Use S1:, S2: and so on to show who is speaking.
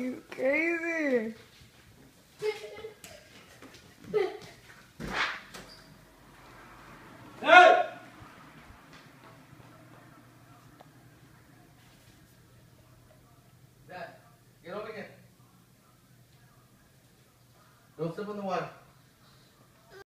S1: You crazy. hey!
S2: Dad, get over here. Don't step on the water.